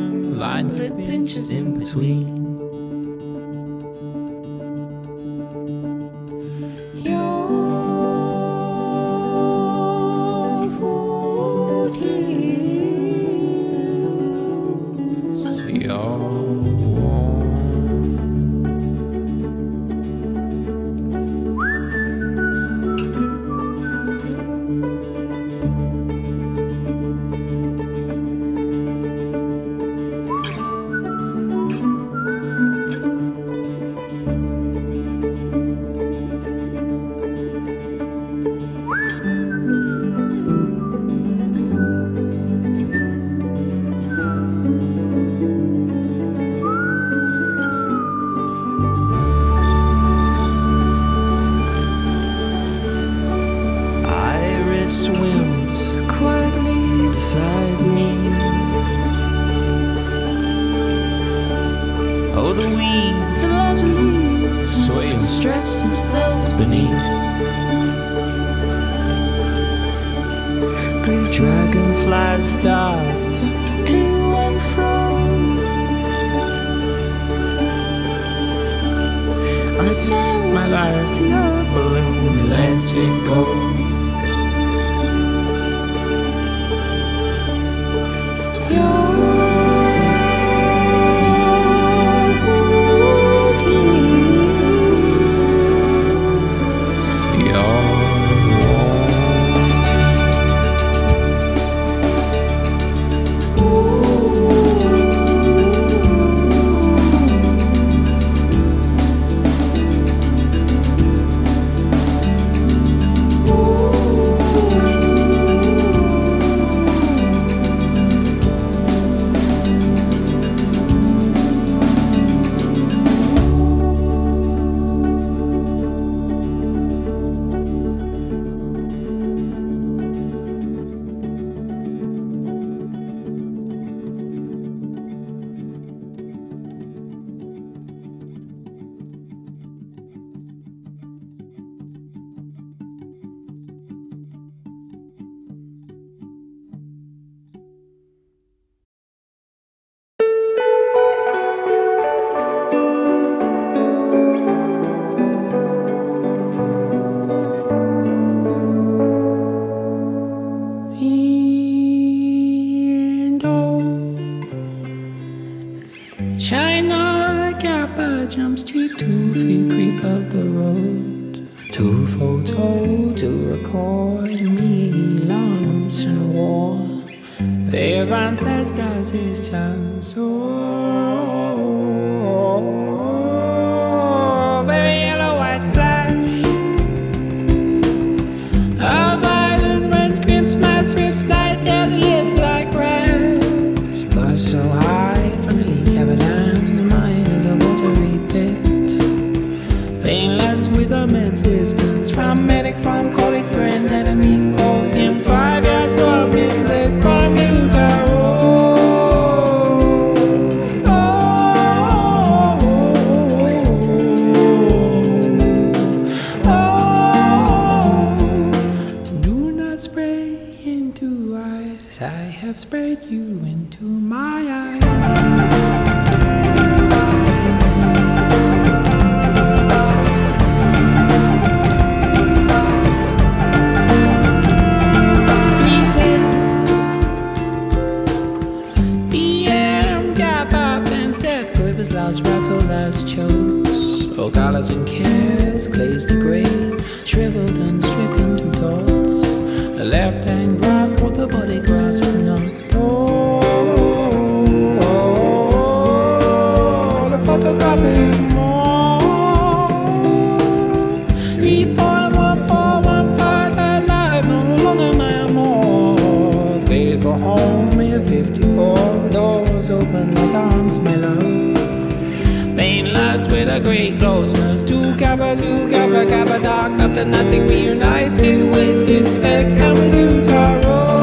bottom, line lip inches in between. Stretch themselves beneath. Blue dragonflies dart to and fro. I turn my life to your balloon, let it go. And cares glazed to gray, shriveled and stricken to dots. The left hand grasp, but the body grasp not. Oh, oh, oh, the photographic more. Three point one four one five alive, no longer for home, May 54. Doors open like arms, my love. Painless with a great closeness. Capa, to Capa, Capa Doc. After nothing reunited with his heck and with you, Taro.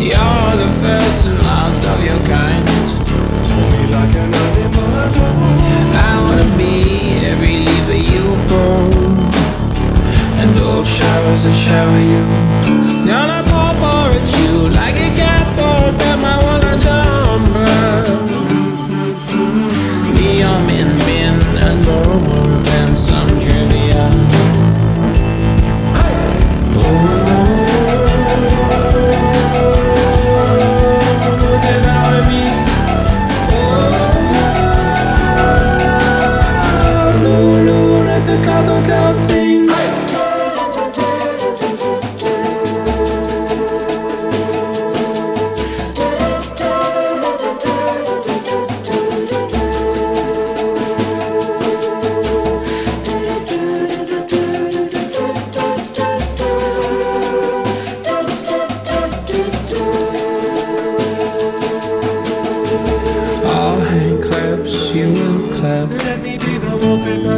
You're the first and last of your kind. I wanna be every leaf that you and showers that shower you. Gonna pour pour at you like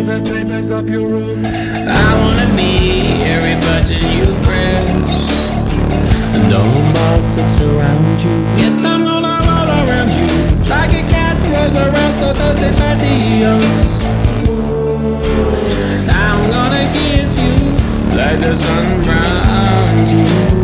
that papers up your room. I wanna be every button you press And all the mouths that surround you. Yes, I'm gonna roll around you. Like a cat rolls around, so does it Matthias I'm gonna kiss you Like the sun browns you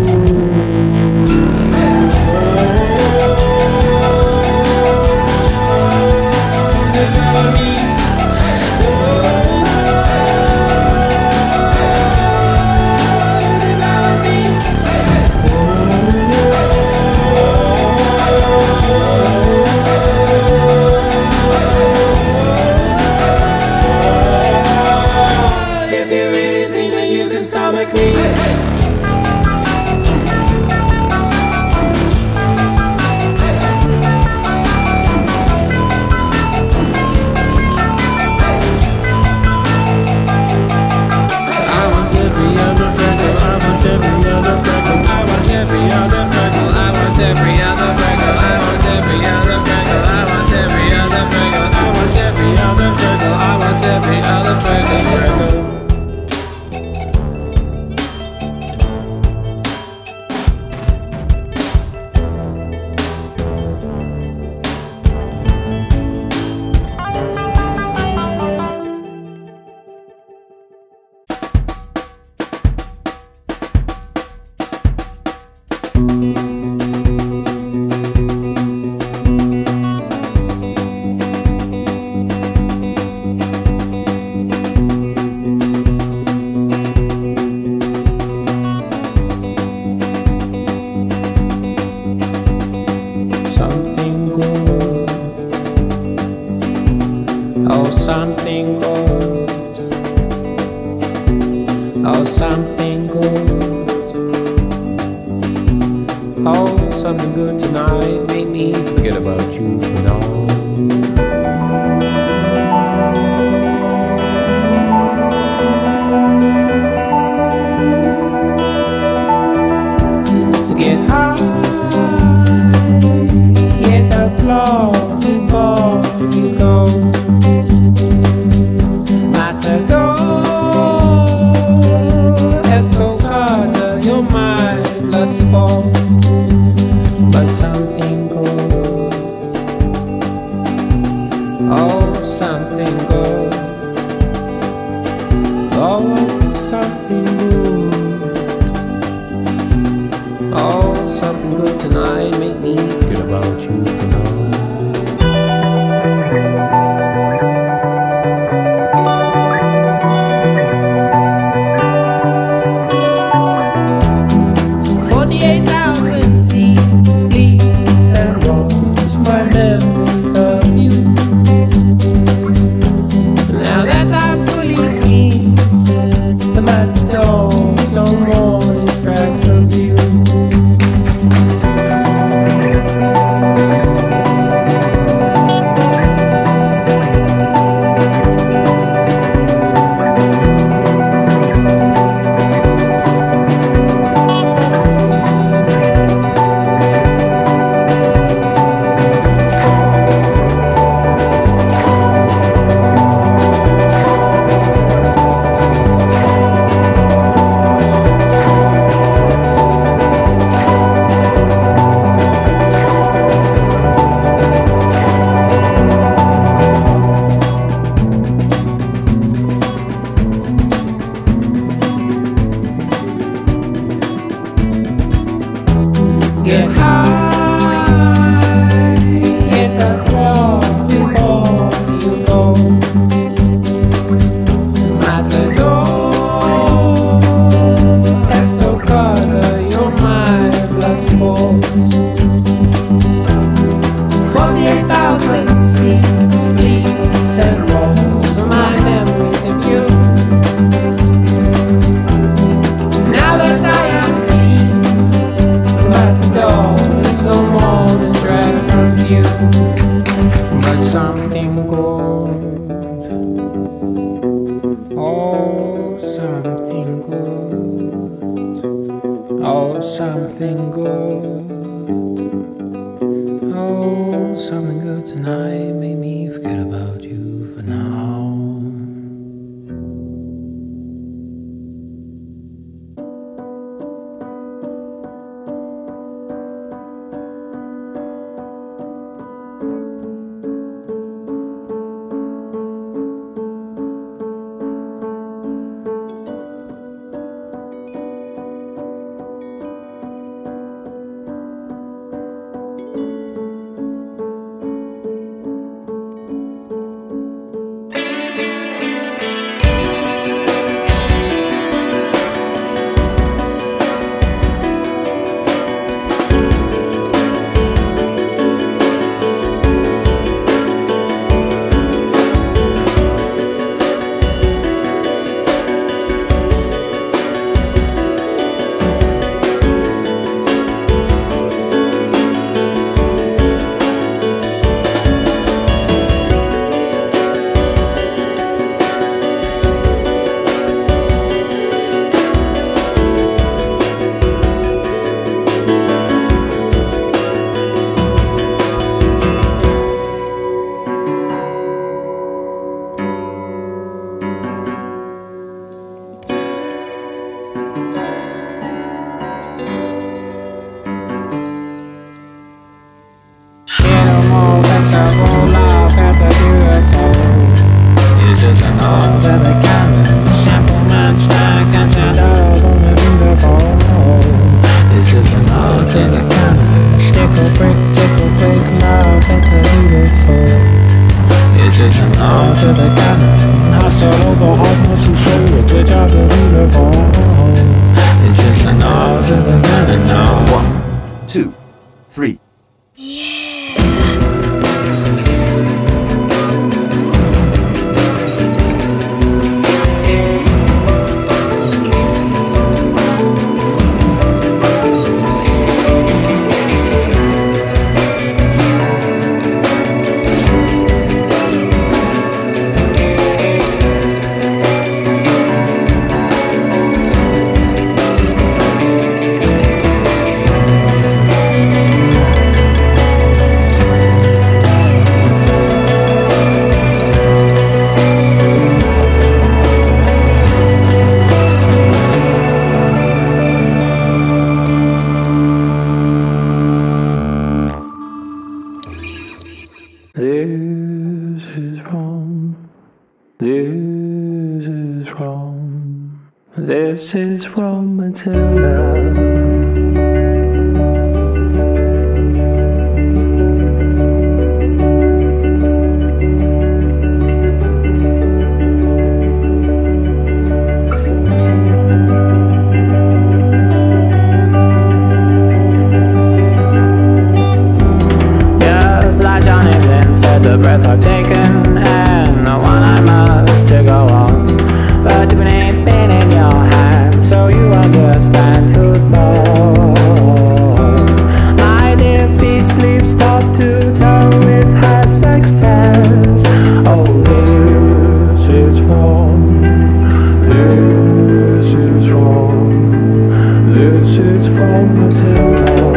something good tonight. Make me forget about you for now. This is from, this is from the temple.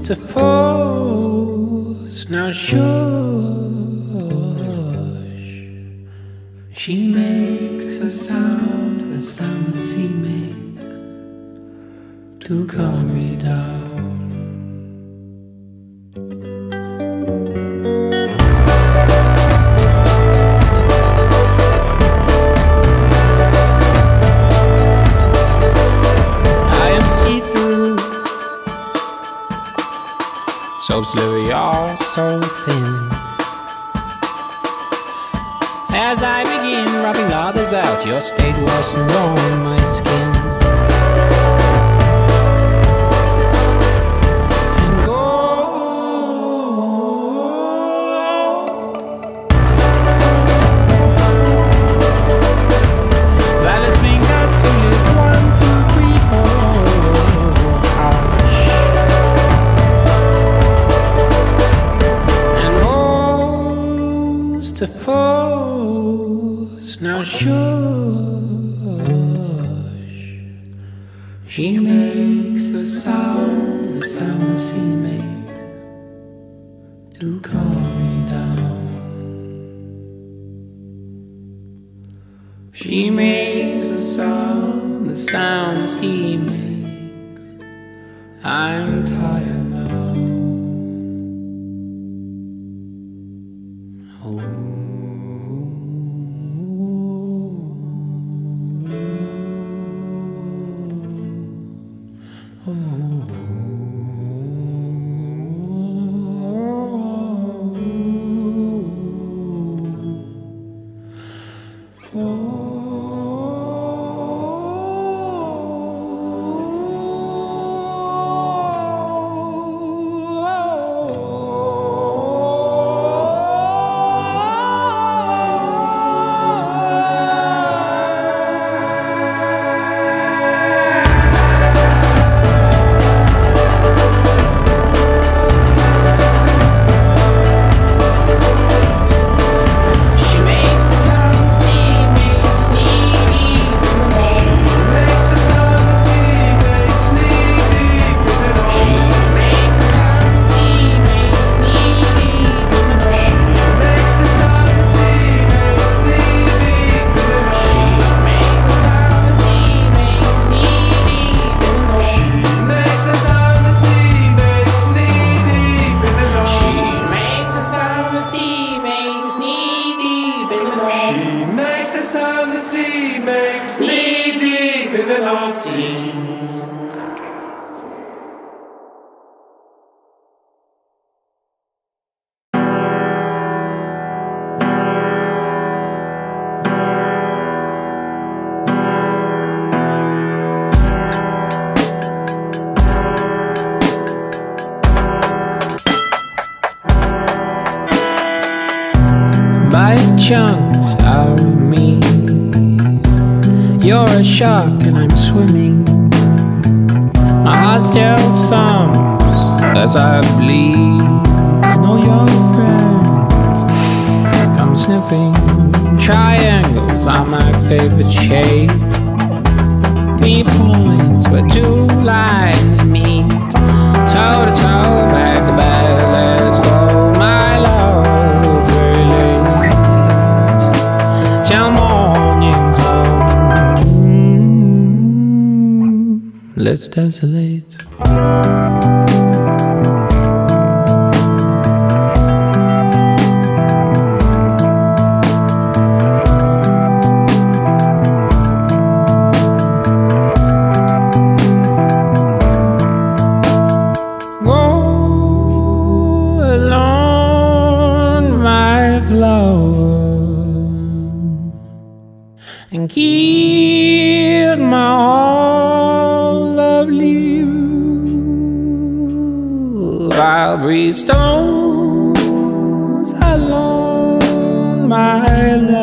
to pose, now shush. She makes a sound, the sound she makes to calm me down. slowly, all so thin. As I begin rubbing others out, your state was on my skin. To pose. Now shush. She makes the sound, the sound she makes to calm me down. She makes the sound, the sound she makes. I'm tired chunks out of me. You're a shark and I'm swimming. My heart still thumps as I bleed. I know your friends come sniffing. Triangles are my favorite shape. Three points where two lines meet. Toe to toe, back to back, Let's tessellate. Flower, and keep I'll breathe stones along, my lover,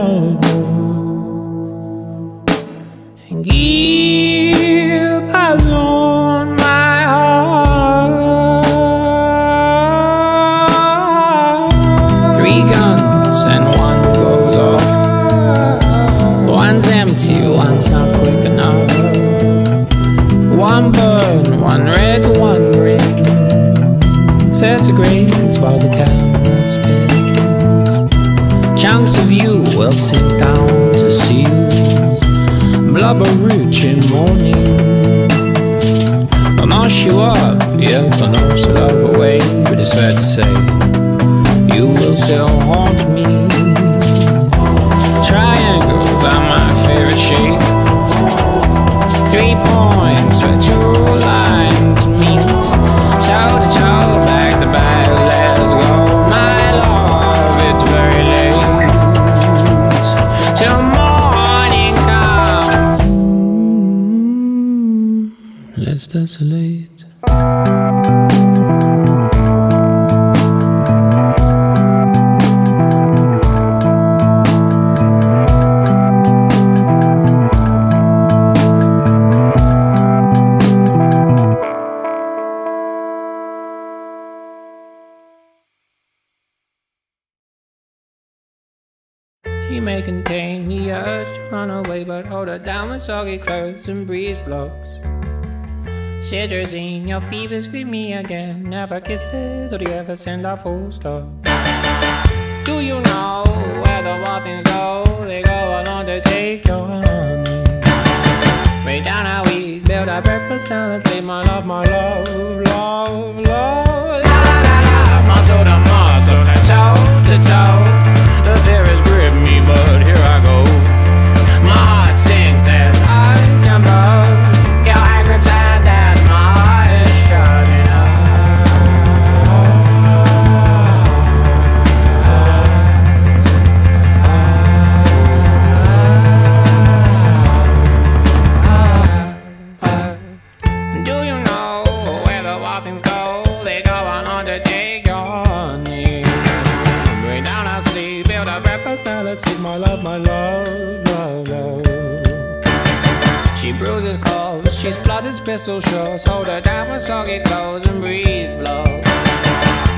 Sets a grace while the camera spins. Chunks of you will sit down to seals. Blubber rich in morning. I mash you up, yes, I know it's a love away, but it's fair to say you will still haunt winds and breeze blocks. Shivers in your fever, scream me again. Never kisses, or do you ever send a full stop? Do you know where the walking go? They go along to take your honey. Way down how we build our breakfast down and say, My love, my love, love, love. La la la la, muscle to muscle, to toe to toe. crystal shores. Hold her down when soggy clothes and breeze blows.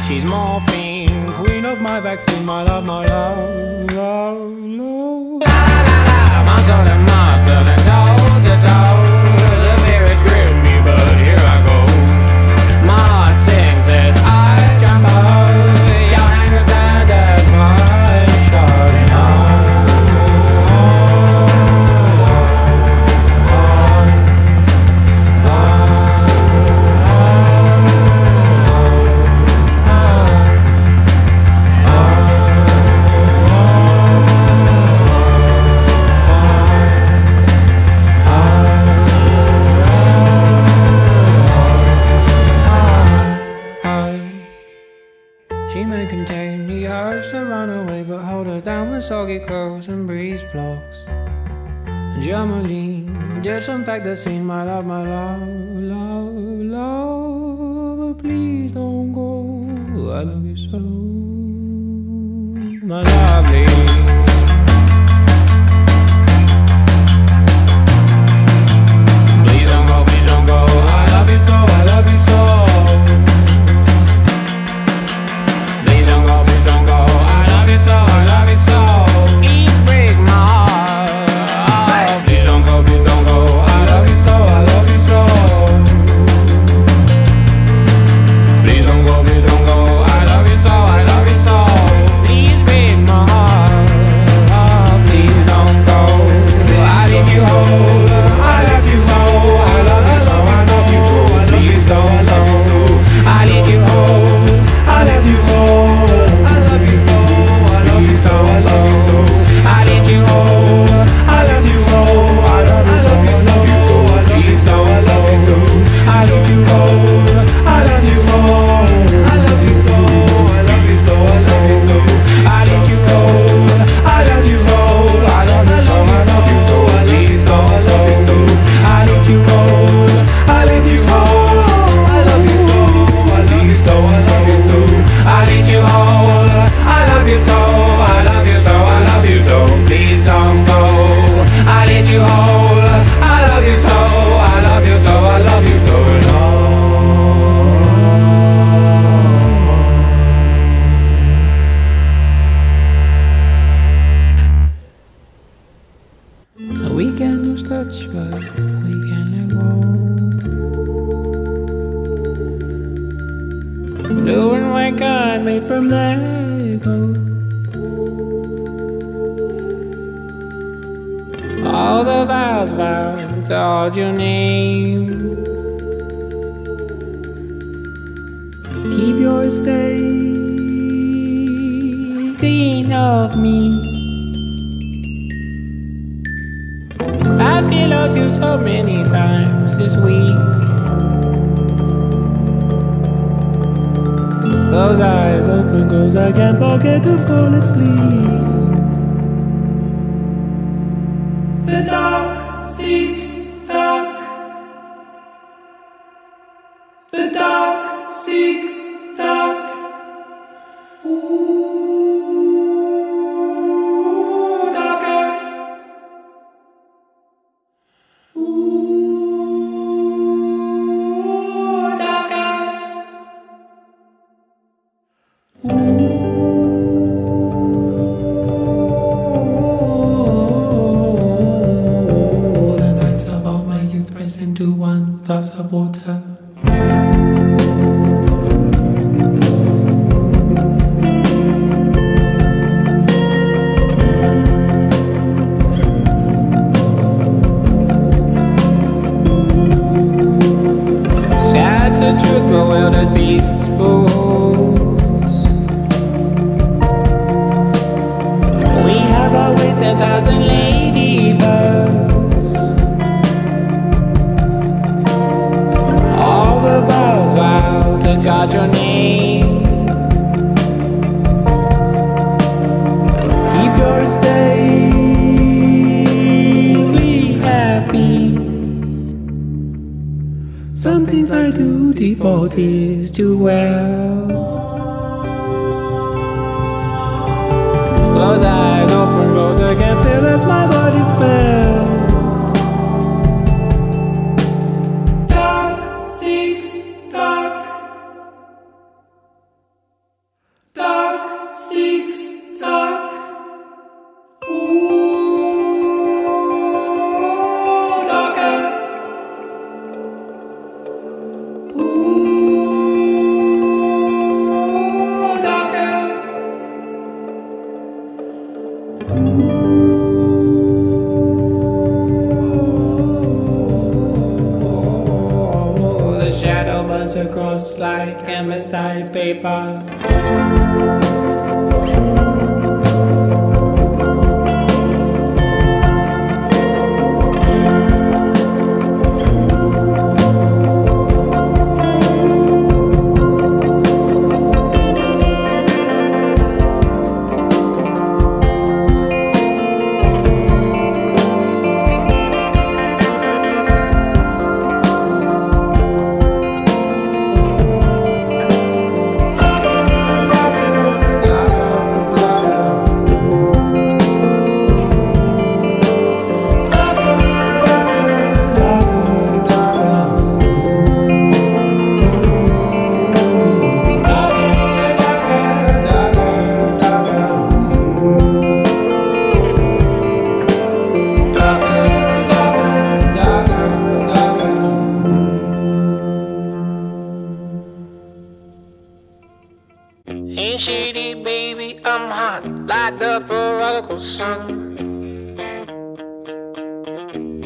She's morphine, queen of my vaccine, my love, my love, love, love. La la la, la. six, things I do default is to well. Close eyes, open, close again, feel as my body spins. Bye.